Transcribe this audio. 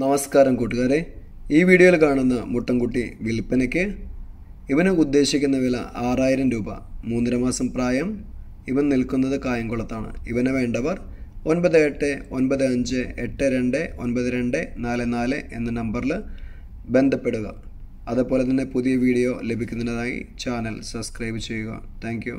നമസ്കാരം കൂട്ടുകാരെ. ഈ വീഡിയോയിൽ കാണുന്ന മുട്ടൻകുട്ടി വിൽപ്പനയ്ക്ക് ഇവന് ഉദ്ദേശിക്കുന്ന വില ആറായിരം രൂപ. മൂന്നര മാസം പ്രായം. ഇവൻ നിൽക്കുന്നത് കായംകുളത്താണ്. ഇവനെ വേണ്ടവർ ഒൻപത് എട്ട് ഒൻപത് അഞ്ച് എട്ട് രണ്ട് ഒൻപത് രണ്ട് നാല് നാല് എന്ന നമ്പറിൽ ബന്ധപ്പെടുക. അതുപോലെ തന്നെ പുതിയ വീഡിയോ ലഭിക്കുന്നതിനായി ചാനൽ സബ്സ്ക്രൈബ് ചെയ്യുക. താങ്ക്